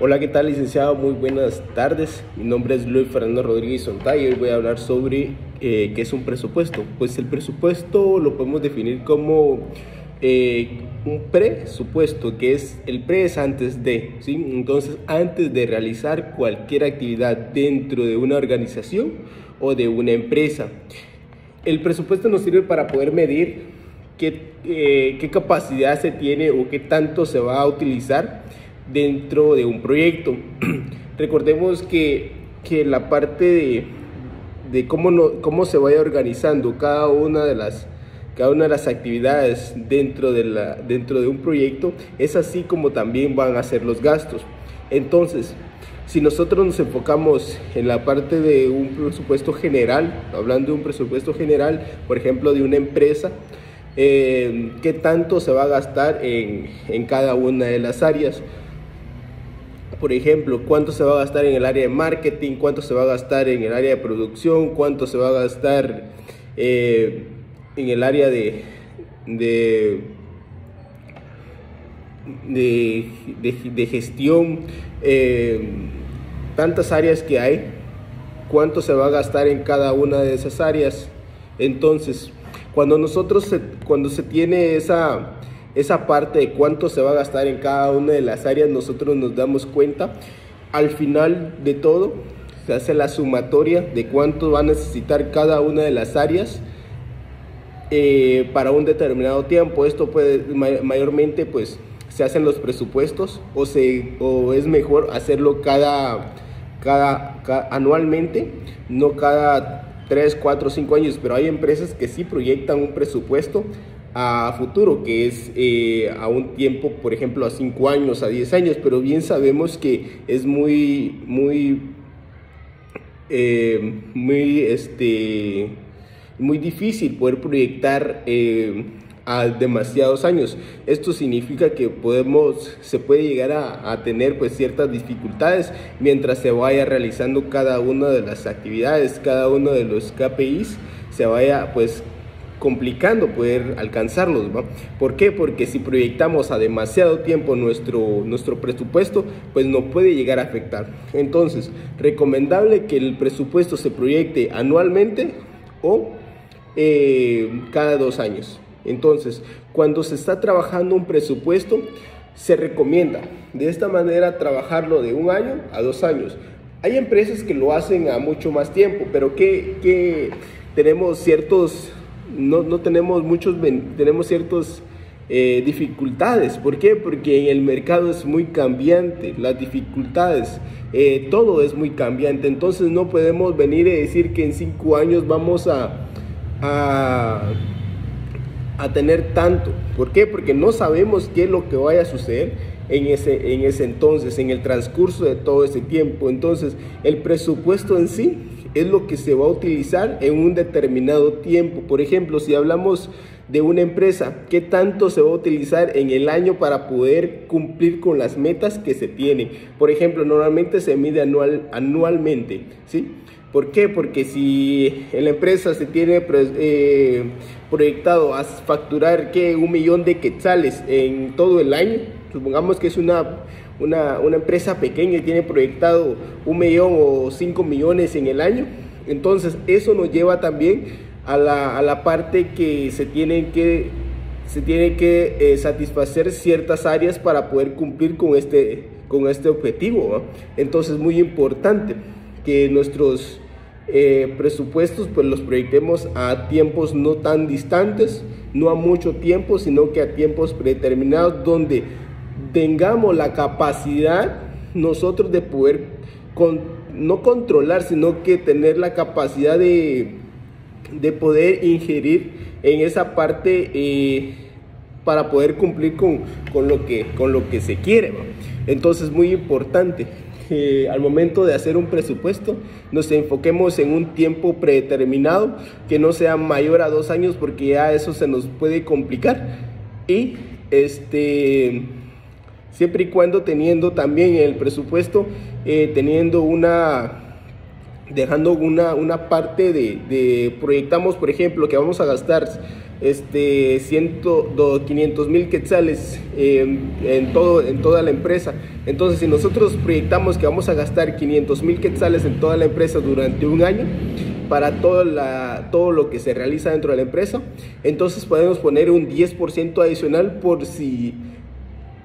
Hola, ¿qué tal, licenciado? Muy buenas tardes. Mi nombre es Luis Fernando Rodríguez Sontay y hoy voy a hablar sobre eh, qué es un presupuesto. Pues el presupuesto lo podemos definir como eh, un presupuesto, que es el pre es antes de, ¿sí? Entonces, antes de realizar cualquier actividad dentro de una organización o de una empresa. El presupuesto nos sirve para poder medir qué, eh, qué capacidad se tiene o qué tanto se va a utilizar dentro de un proyecto. Recordemos que, que, la parte de, de cómo, no, cómo se vaya organizando cada una de las cada una de las actividades dentro de, la, dentro de un proyecto es así como también van a ser los gastos. Entonces, si nosotros nos enfocamos en la parte de un presupuesto general, hablando de un presupuesto general, por ejemplo, de una empresa, eh, qué tanto se va a gastar en, en cada una de las áreas por ejemplo, cuánto se va a gastar en el área de marketing, cuánto se va a gastar en el área de producción, cuánto se va a gastar eh, en el área de, de, de, gestión, eh, tantas áreas que hay, cuánto se va a gastar en cada una de esas áreas. Entonces, cuando nosotros, se, cuando se tiene esa esa parte de cuánto se va a gastar en cada una de las áreas, nosotros nos damos cuenta. Al final de todo, se hace la sumatoria de cuánto va a necesitar cada una de las áreas eh, para un determinado tiempo. Esto puede, mayormente, pues, se hacen los presupuestos o, se, o es mejor hacerlo cada, cada, anualmente, no cada 3, 4, 5 años, pero hay empresas que sí proyectan un presupuesto a futuro, que es eh, a un tiempo, por ejemplo, a 5 años, a 10 años, pero bien sabemos que es muy, muy, eh, muy, este, muy difícil poder proyectar eh, a demasiados años. Esto significa que podemos, se puede llegar a, tener pues ciertas dificultades mientras se vaya realizando cada una de las actividades, cada uno de los KPIs, se vaya pues complicando poder alcanzarlos. ¿va? ¿Por qué? Porque si proyectamos a demasiado tiempo nuestro, nuestro presupuesto, pues no puede llegar a afectar. Entonces, recomendable que el presupuesto se proyecte anualmente o eh, cada dos años. Entonces, cuando se está trabajando un presupuesto, se recomienda de esta manera trabajarlo de un año a dos años. Hay empresas que lo hacen a mucho más tiempo, pero que, que tenemos ciertos no, no tenemos muchos, tenemos ciertas eh, dificultades. ¿Por qué? Porque el mercado es muy cambiante, las dificultades, eh, todo es muy cambiante. Entonces no podemos venir y decir que en cinco años vamos a, a, a tener tanto. ¿Por qué? Porque no sabemos qué es lo que vaya a suceder en ese, en ese entonces, en el transcurso de todo ese tiempo. Entonces, el presupuesto en sí es lo que se va a utilizar en un determinado tiempo. Por ejemplo, si hablamos de una empresa, ¿qué tanto se va a utilizar en el año para poder cumplir con las metas que se tienen? Por ejemplo, normalmente se mide anual, anualmente, ¿sí? ¿Por qué? Porque si la empresa se tiene eh, proyectado a facturar que un millón de quetzales en todo el año, supongamos que es una una, una empresa pequeña y tiene proyectado un millón o cinco millones en el año, entonces eso nos lleva también a la, a la parte que se tienen que, se tiene que eh, satisfacer ciertas áreas para poder cumplir con este, con este objetivo. ¿no? Entonces muy importante que nuestros eh, presupuestos pues los proyectemos a tiempos no tan distantes, no a mucho tiempo, sino que a tiempos predeterminados donde tengamos la capacidad nosotros de poder con, no controlar, sino que tener la capacidad de, de poder ingerir en esa parte eh, para poder cumplir con, con, lo que, con lo que se quiere. Entonces, muy importante que al momento de hacer un presupuesto nos enfoquemos en un tiempo predeterminado que no sea mayor a dos años porque ya eso se nos puede complicar y este siempre y cuando teniendo también el presupuesto, eh, teniendo una, dejando una, una parte de, proyectamos, por ejemplo, que vamos a gastar este, 100, 500 mil quetzales en, todo, en toda la empresa. Entonces, si nosotros proyectamos que vamos a gastar 500 mil quetzales en toda la empresa durante un año, para todo, la, todo lo que se realiza dentro de la empresa, entonces podemos poner un 10% adicional por si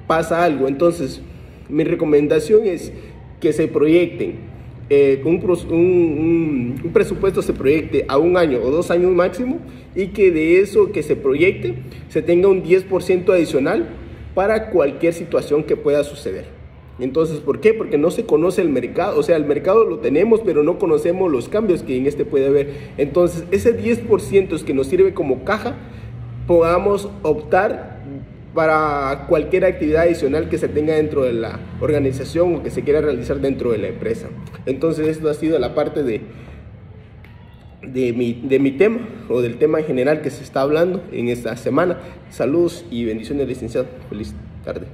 pasa algo. Entonces, mi recomendación es que se proyecten eh, un, un, un, presupuesto se proyecte a un año o dos años máximo y que de eso que se proyecte se tenga un 10% adicional para cualquier situación que pueda suceder. Entonces, ¿por qué? Porque no se conoce el mercado, o sea, el mercado lo tenemos, pero no conocemos los cambios que en este puede haber. Entonces, ese 10% es que nos sirve como caja, podamos optar para cualquier actividad adicional que se tenga dentro de la organización o que se quiera realizar dentro de la empresa. Entonces, esto ha sido la parte de, de, mi, de mi tema o del tema en general que se está hablando en esta semana. Saludos y bendiciones, licenciado. Feliz tarde.